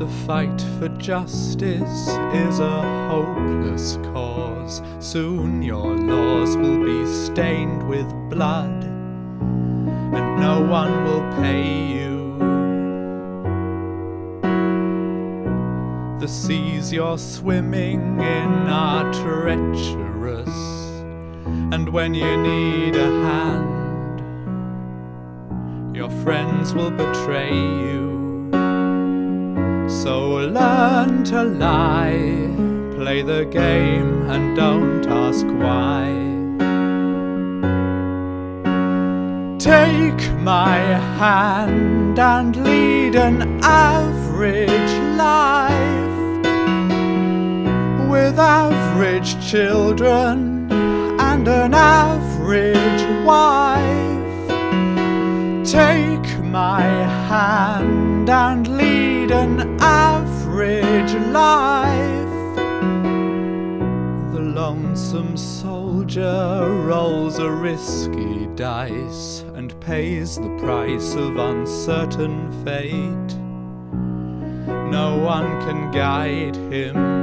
The fight for justice is a hopeless cause. Soon your laws will be stained with blood, and no one will pay you. The seas you're swimming in are treacherous, and when you need a hand, your friends will betray you. So learn to lie, play the game, and don't ask why. Take my hand and lead an average life with average children and an average wife. Take my hand and lead an average life. The lonesome soldier rolls a risky dice and pays the price of uncertain fate. No one can guide him.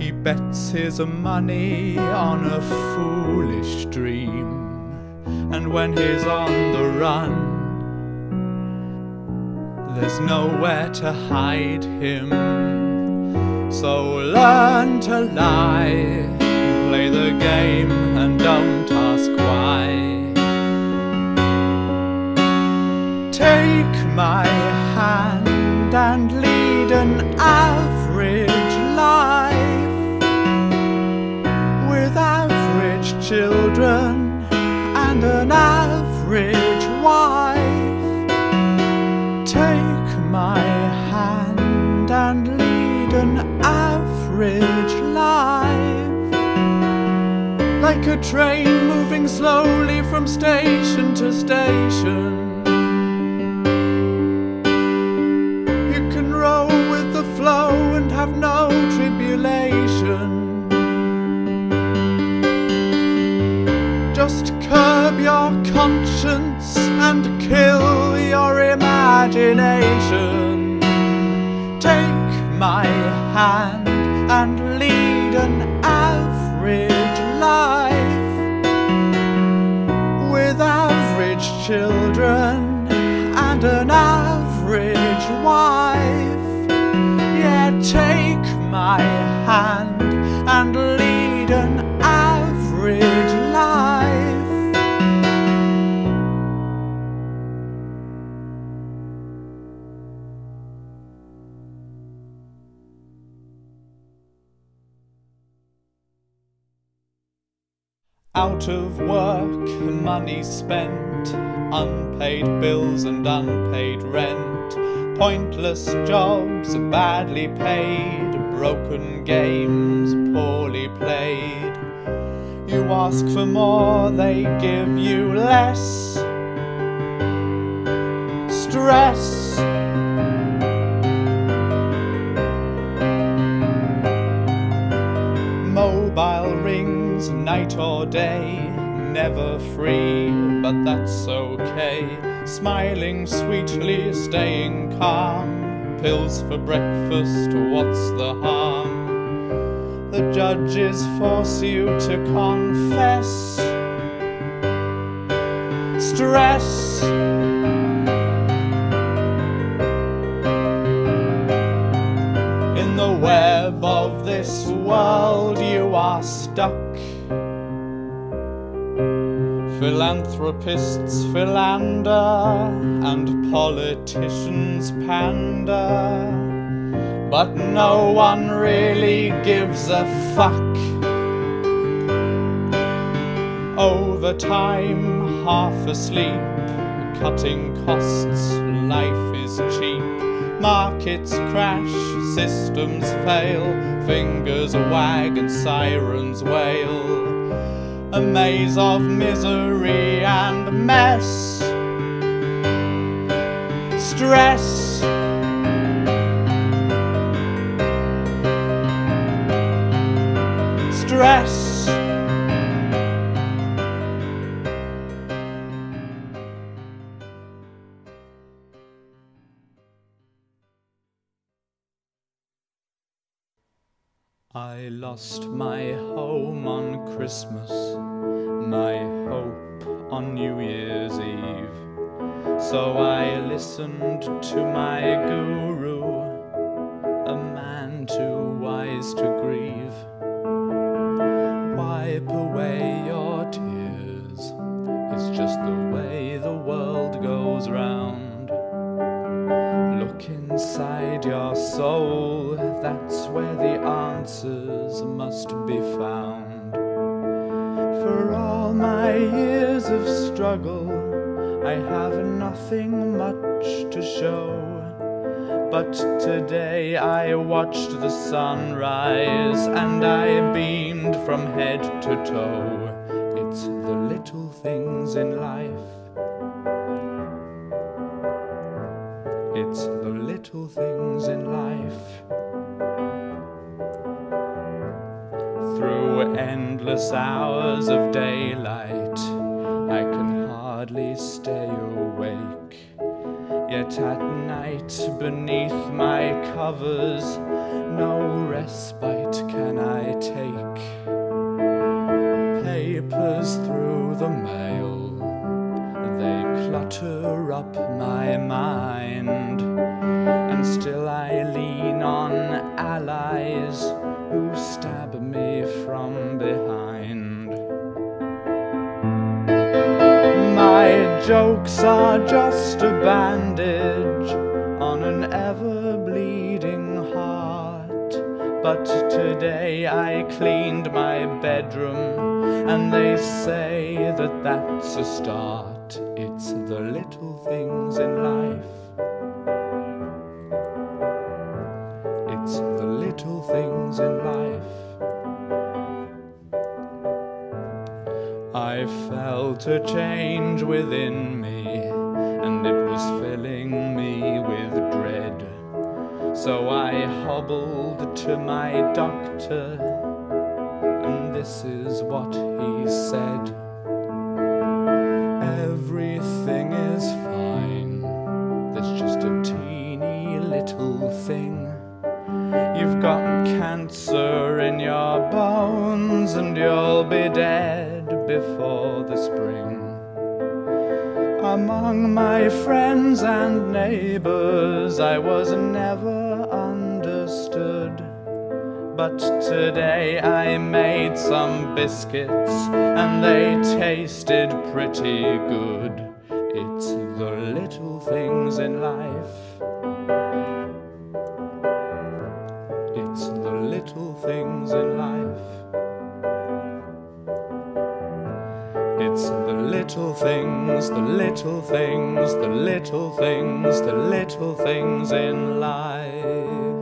He bets his money on a foolish dream. And when he's on the run, there's nowhere to hide him. So learn to lie, play the game, and don't ask why. Take my hand and lead an average life with average children Like a train moving slowly from station to station. You can roll with the flow money spent, unpaid bills and unpaid rent, pointless jobs, badly paid, broken games, poorly played. You ask for more, they give you less. Stress. Mobile rings night or day, never free, but that's okay. Smiling sweetly, staying calm. Pills for breakfast, what's the harm? The judges force you to confess. Stress. Philanthropists philander and politicians pander, but no one really gives a fuck. Oh, Over time, half asleep, cutting costs, life is cheap. Markets crash, systems fail, fingers wag and sirens wail. A maze of misery and mess. Stress. Stress. I lost my home on Christmas, my hope on New Year's Eve. So I listened to my guru, a man too wise to grieve. Wipe away your tears, it's just the way the world goes round. Look inside your soul, that's where the answers must be found. For all my years of struggle, I have nothing much to show. But today I watched the sun rise and I beamed from head to toe. It's the little things in life. It's the little things in life. Through endless hours of daylight, I can hardly stay awake. Yet at night, beneath my covers, no respite can I take. Papers through the mail, they clutter up my mind, and still I lean on allies jokes are just a bandage on an ever bleeding heart. But today I cleaned my bedroom, and they say that that's a start. It's the little things in life. It's the little things in life. I felt a change within me, and it was filling me with dread. So I hobbled to my doctor, and this is what he said some biscuits, and they tasted pretty good. It's the little things in life. It's the little things in life. It's the little things, the little things, the little things, the little things in life.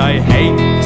I hate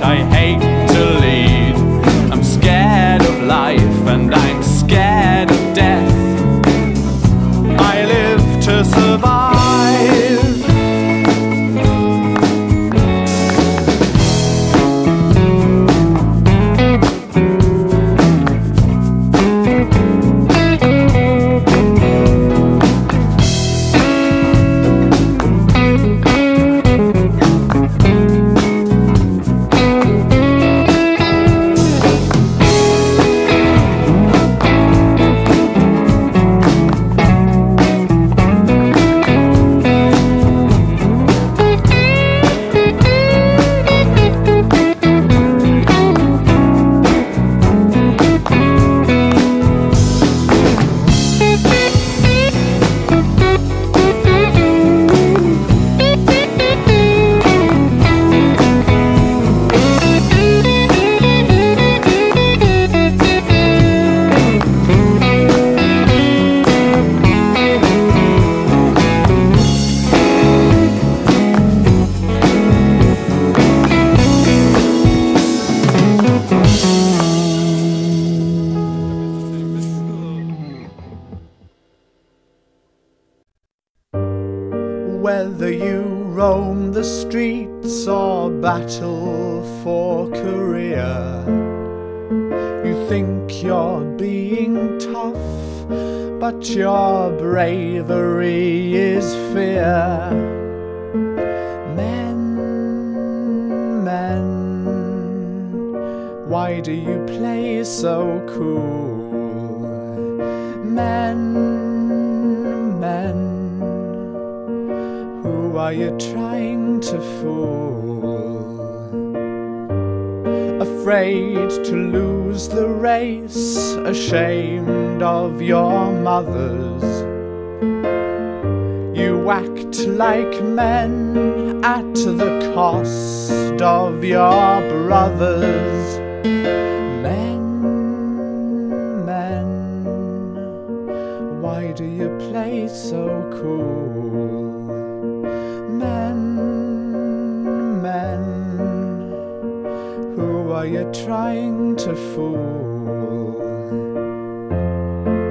I why do you play so cool? Men, men, who are you trying to fool? Afraid to lose the race, ashamed of your mothers. You act like men at the cost of your brothers. So cool? Men, men, who are you trying to fool?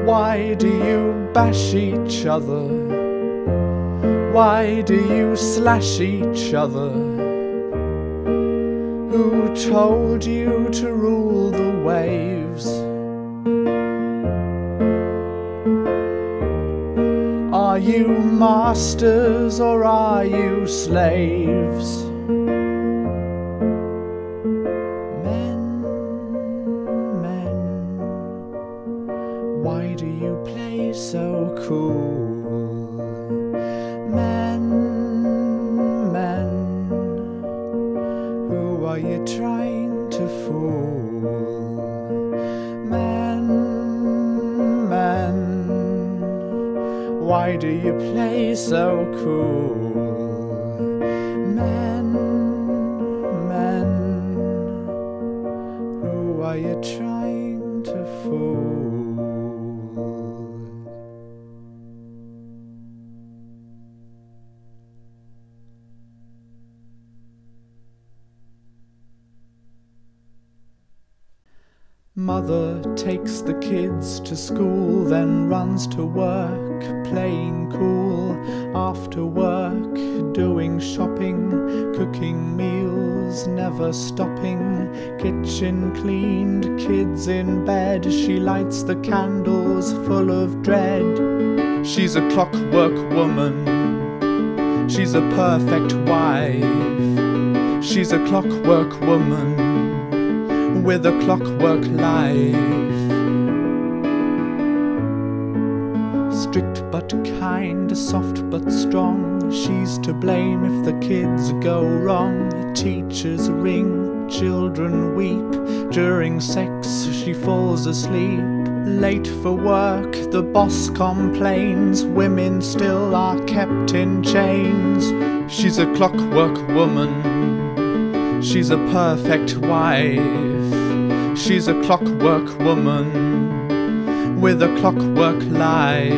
Why do you bash each other? Why do you slash each other? Who told you to rule the waves? Are you masters or are you slaves? So cool? Men, men, who are you trying to fool? Mother takes the kids to school, then runs to work, playing cool. After work, doing shopping, cooking meals, never stopping. Kitchen cleaned, kids in bed. She lights the candles full of dread. She's a clockwork woman. She's a perfect wife. She's a clockwork woman with a clockwork life. Strict but kind, soft but strong. She's to blame if the kids go wrong. Teachers ring, children weep. During sex, she falls asleep. Late for work, the boss complains. Women still are kept in chains. She's a clockwork woman. She's a perfect wife. She's a clockwork woman with a clockwork life.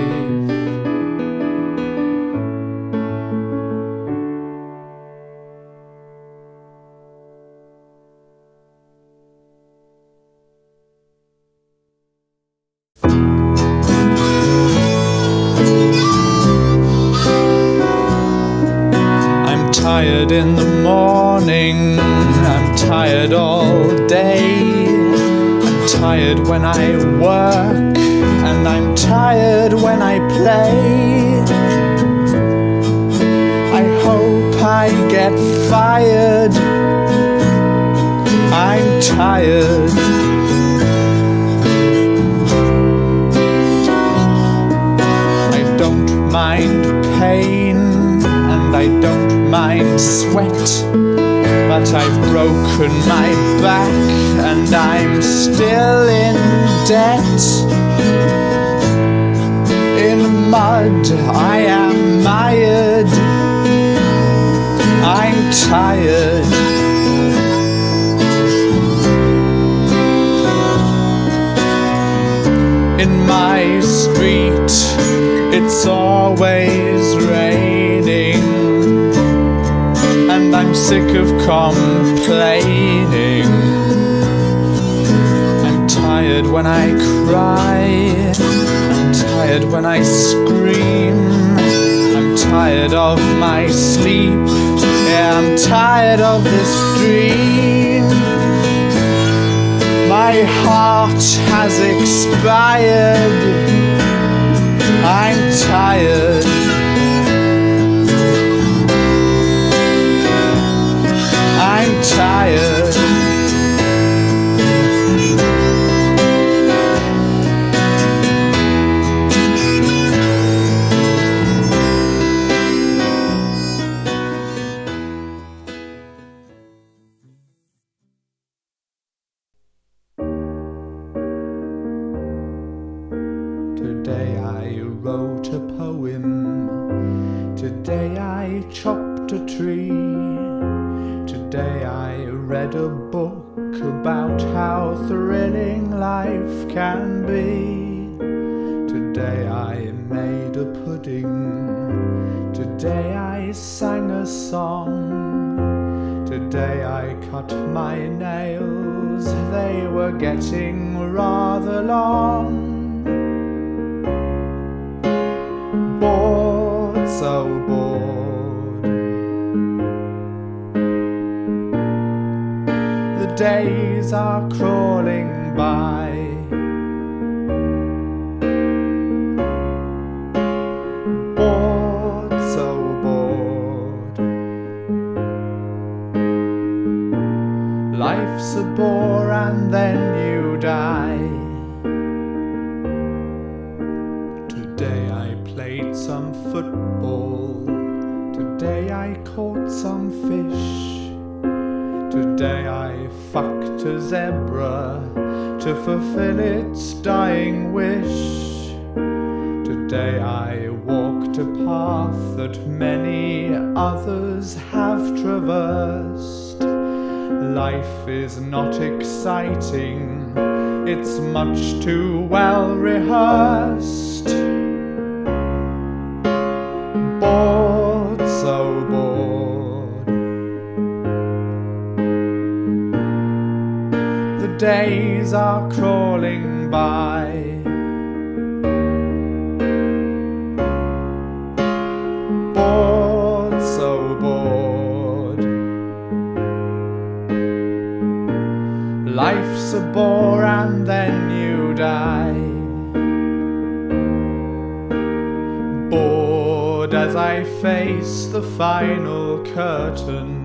I'm tired in the morning, I'm tired all day. I'm tired when I work, and I'm tired when I play. I hope I get fired. I'm tired. I don't mind pain and I don't mind sweat. But I've broken my back and I'm still in debt. In mud, I am mired. I'm tired. In my street, it's always raining, I'm sick of complaining. I'm tired when I cry, I'm tired when I scream, I'm tired of my sleep Yeah, I'm tired of this dream. My heart has expired. I'm tired. Getting rather long. bored, so bored. The days are crawling by. Bored, so bored. Life's a bore and then Today I fucked a zebra to fulfill its dying wish. Today I walked a path that many others have traversed. Life is not exciting, it's much too well rehearsed. Days are crawling by. Bored, so bored. Life's a bore and then you die. Bored as I face the final curtain.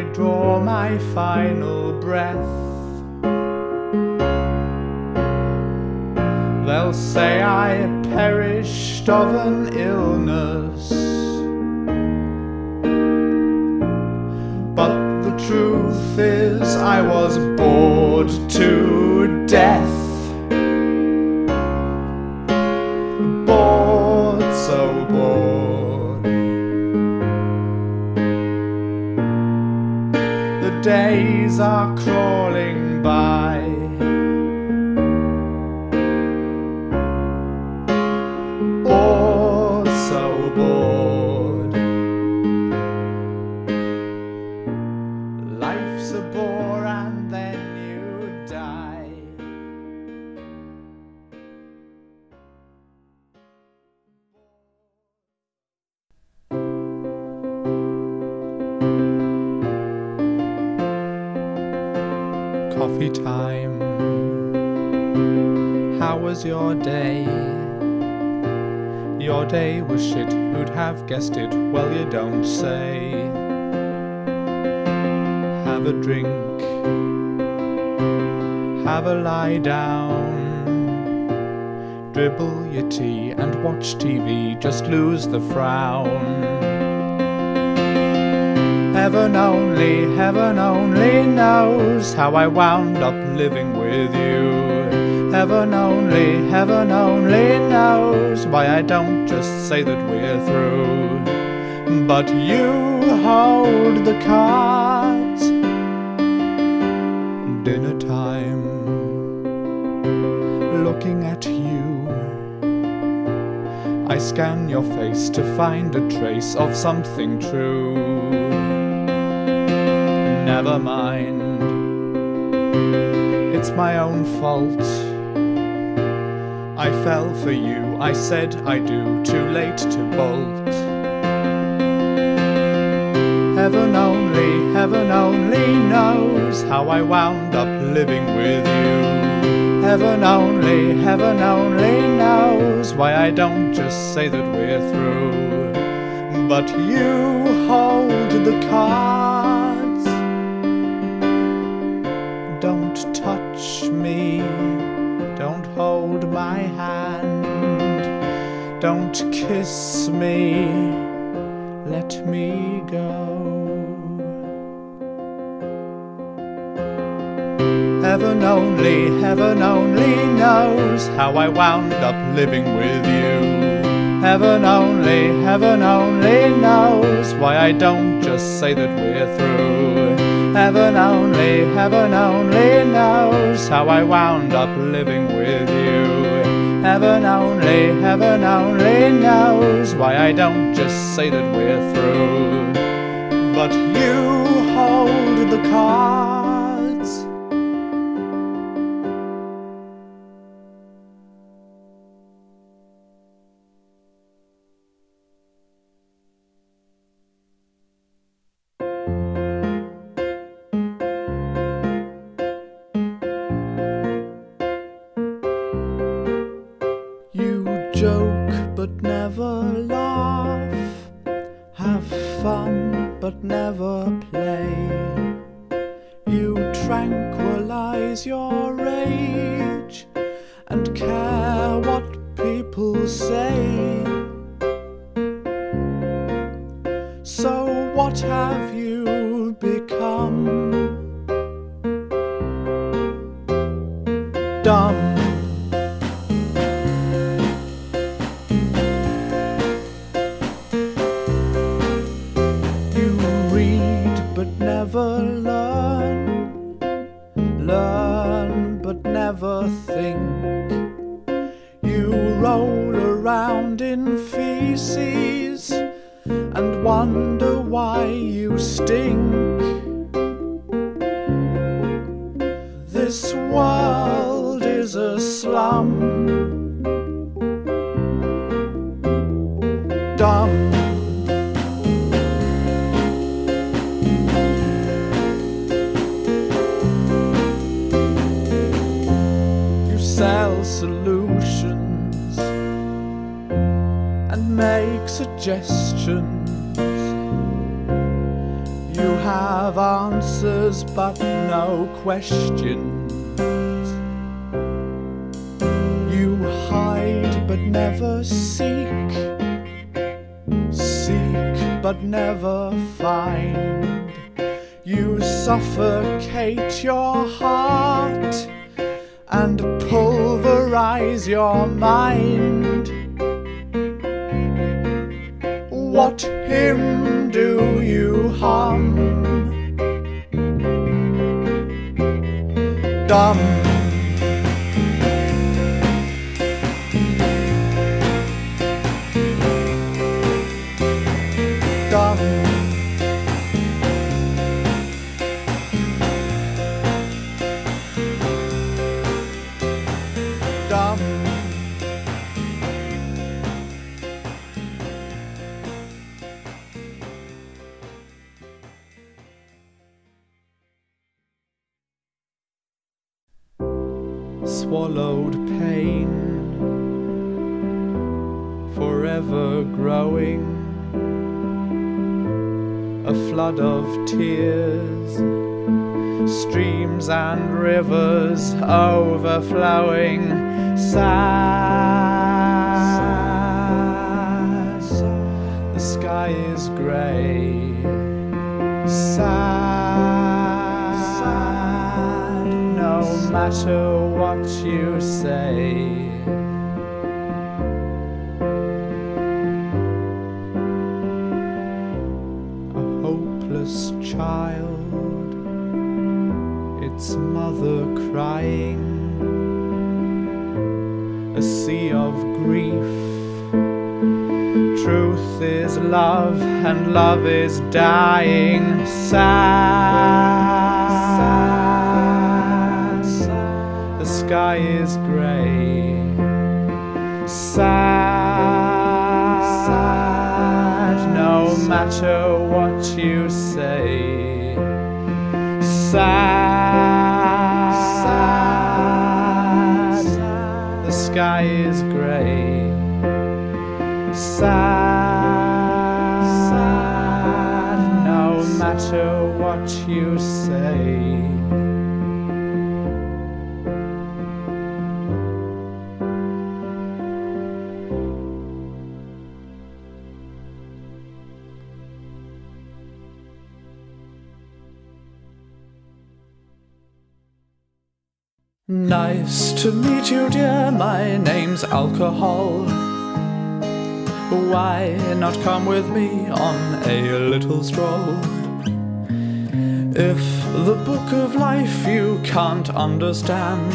I draw my final breath. They'll say I perished of an illness. But the truth is, I was bored to death. Guessed it? Well, you don't say. Have a drink, have a lie down. Dribble your tea and watch TV, just lose the frown. Heaven only, heaven only knows how I wound up living with you. Heaven only, heaven only knows why I don't just say that we're through. But you hold the cards. Dinner time. Looking at you. I scan your face to find a trace of something true. Never mind, it's my own fault. I fell for you, I said I do, too late to bolt. Heaven only, heaven only knows how I wound up living with you. Heaven only, heaven only knows why I don't just say that we're through. But you hold the cards. Kiss me, let me go. Heaven only, heaven only knows how I wound up living with you. Heaven only, heaven only knows why I don't just say that we're through. Heaven only, heaven only knows how I wound up living with you. Heaven only, heaven only knows why I don't just say that we're through. But you hold the cards. And pulverize your mind. What hymn do you hum? Dumb. Matter what you say. A hopeless child, its mother crying, a sea of grief. Truth is love, and love is dying. Sad. Is grey. sad, sad, no matter what you say. Sad, Nice to meet you, dear. My name's Alcohol. Why not come with me on a little stroll? If the book of life you can't understand,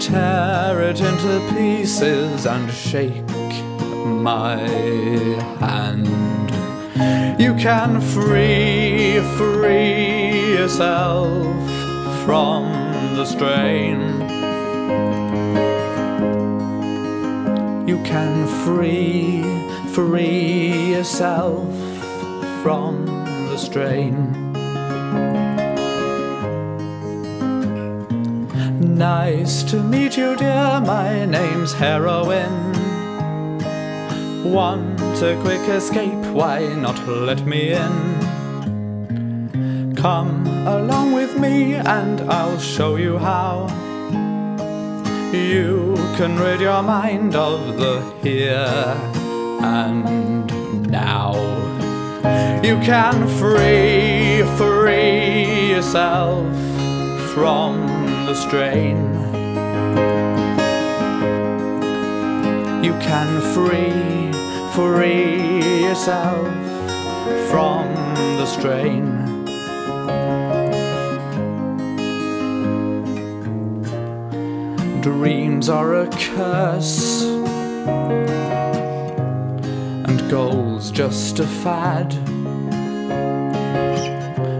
tear it into pieces and shake my hand. You can free, free yourself from the strain. You can free, free yourself from the strain. Nice to meet you, dear. My name's Heroin. Want a quick escape? Why not let me in? Come along with me and I'll show you how you can rid your mind of the here and now. You can free, free yourself from the strain. You can free, free yourself from the strain. Dreams are a curse, and goals just a fad.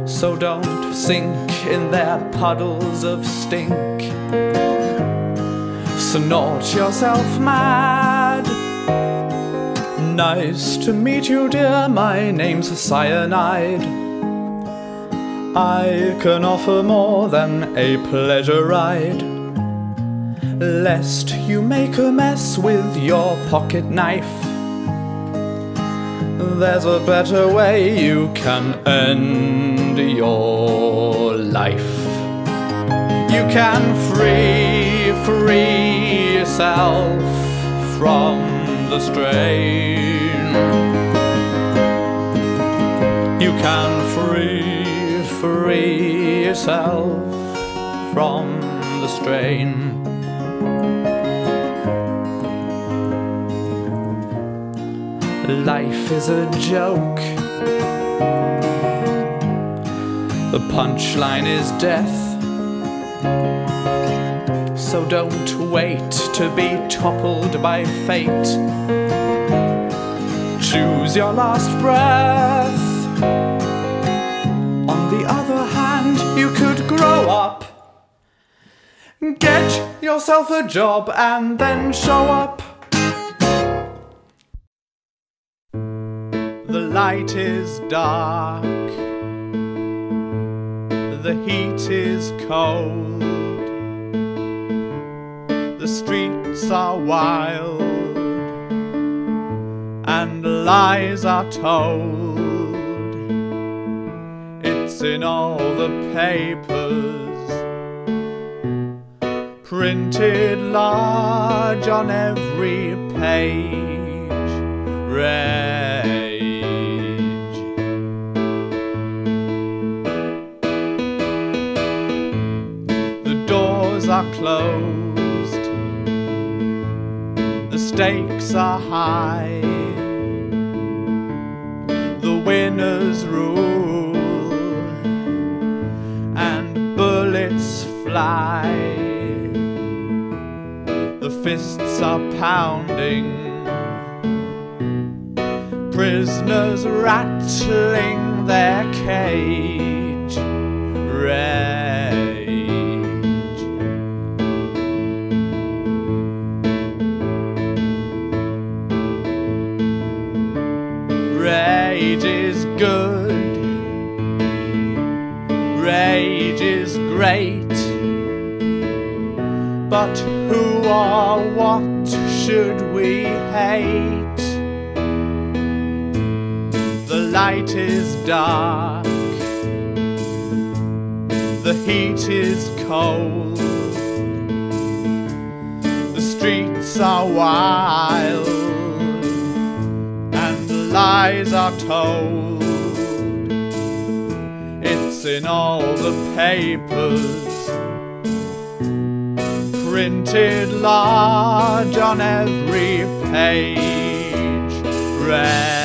So don't sink in their puddles of stink. Snort yourself mad. Nice to meet you, dear. My name's Cyanide. I can offer more than a pleasure ride. Lest you make a mess with your pocket knife. There's a better way you can end your life. You can free, free yourself from the strain. You can free, free yourself from the strain. Life is a joke. The punchline is death. So don't wait to be toppled by fate. Choose your last breath. On the other hand, you could grow up. Get yourself a job and then show up. The light is dark. The heat is cold. The streets are wild. And lies are told. It's in all the papers. Printed large on every page. Rage. Stakes are high. The winners rule. And bullets fly. The fists are pounding. Prisoners rattling their cage. Rage. But who or what should we hate? The light is dark, the heat is cold, the streets are wild, and lies are told. It's in all the papers printed large on every page. Rage.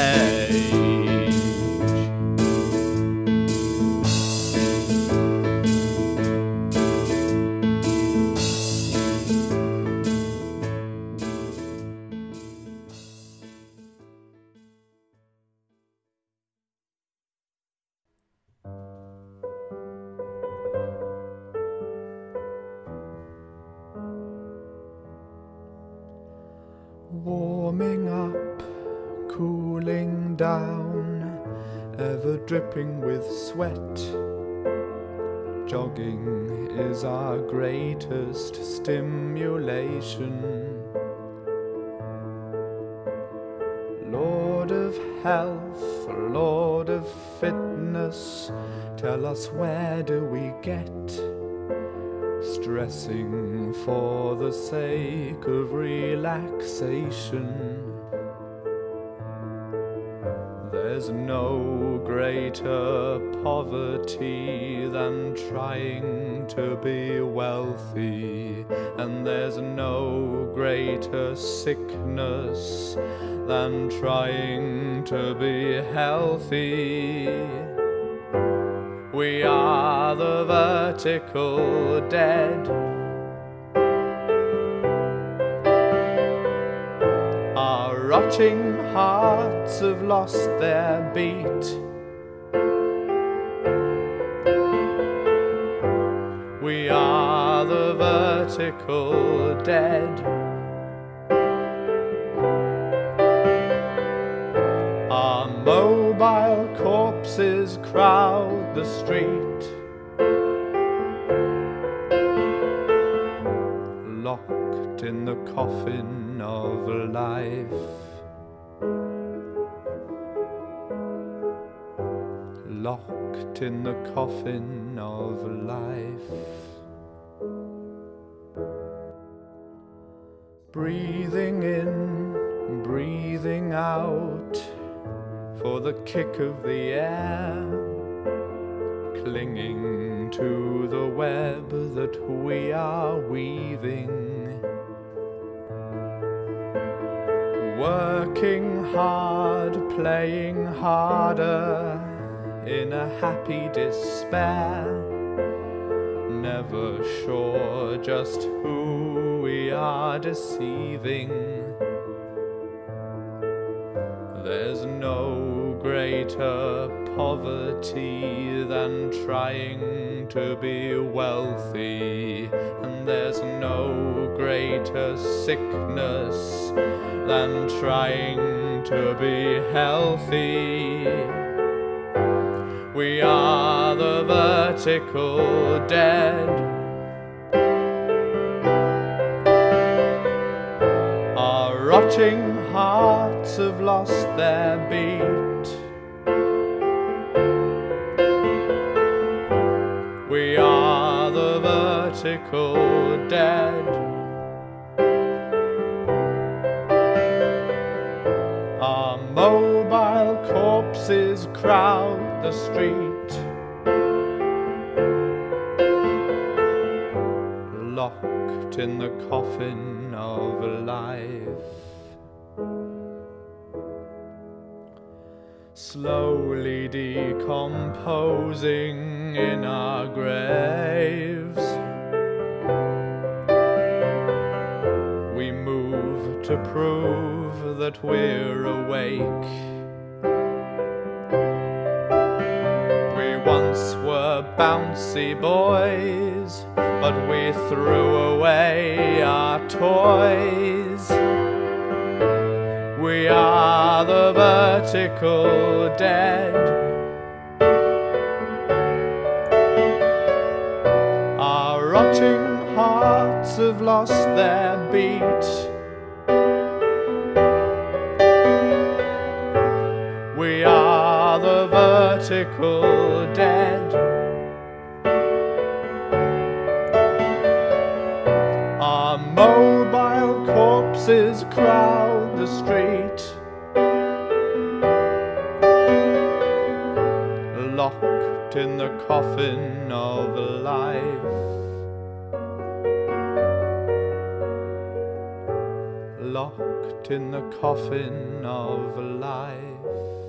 Jogging is our greatest stimulation. Lord of health, Lord of fitness, tell us where do we get? Stressing for the sake of relaxation. There's no greater poverty than trying to be wealthy, and there's no greater sickness than trying to be healthy. We are the vertical dead. Hearts have lost their beat. We are the vertical dead. Our mobile corpses crowd the street. Locked in the coffin of life. Locked in the coffin of life. Breathing in, breathing out for the kick of the air, clinging to the web that we are weaving. Working hard, playing harder in a happy despair. Never sure just who we are deceiving. There's no greater poverty than trying to be wealthy, and there's no greater sickness than trying to be healthy. We are the vertical dead. Our rotting hearts have lost their beat. The street. Locked in the coffin of life. Slowly decomposing in our graves. We move to prove that we're awake. Bouncy boys, but we threw away our toys. We are the vertical dead. Our rotting hearts have lost their beat. We are the vertical dead. Corpses crowd the street. Locked in the coffin of life. Locked in the coffin of life.